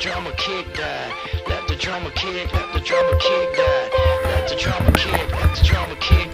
drummer kick die. Let the drummer kick, let the drummer kick die. Let the drummer kick, let the drummer kick